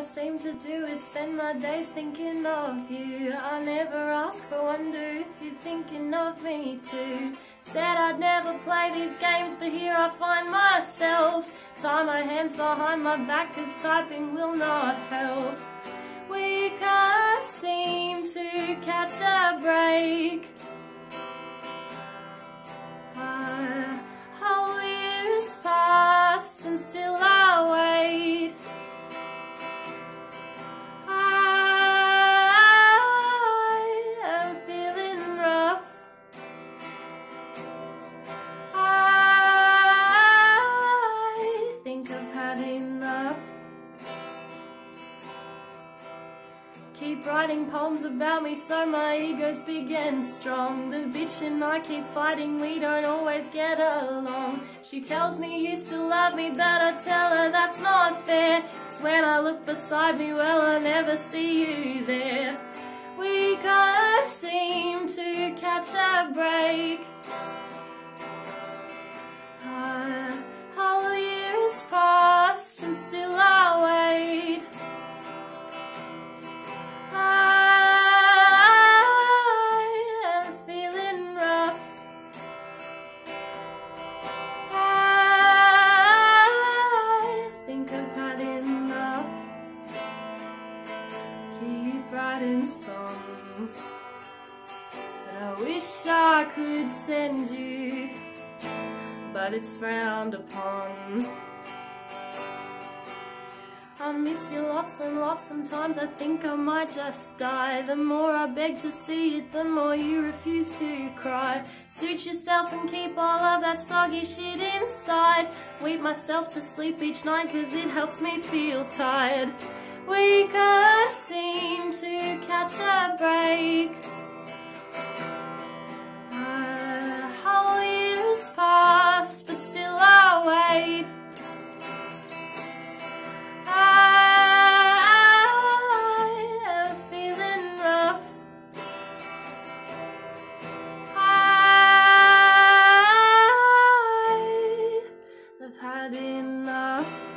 I seem to do is spend my days thinking of you. I never ask, but wonder if you're thinking of me too. Said I'd never play these games, but here I find myself. Tie my hands behind my back, cause typing will not help. We can't seem to catch a break. Keep writing poems about me so my ego's big and strong. The bitch and I keep fighting, we don't always get along. She tells me you still love me, but I tell her that's not fair. Cause when I look beside me, well, I never see you there. Songs that I wish I could send you, but it's frowned upon. I miss you lots and lots. Sometimes I think I might just die. The more I beg to see it, the more you refuse to cry. Suit yourself and keep all of that soggy shit inside. Weep myself to sleep each night cause it helps me feel tired. We can't seem to catch a break. Uh, how years pass, but still I wait. I am feeling rough. I have had enough.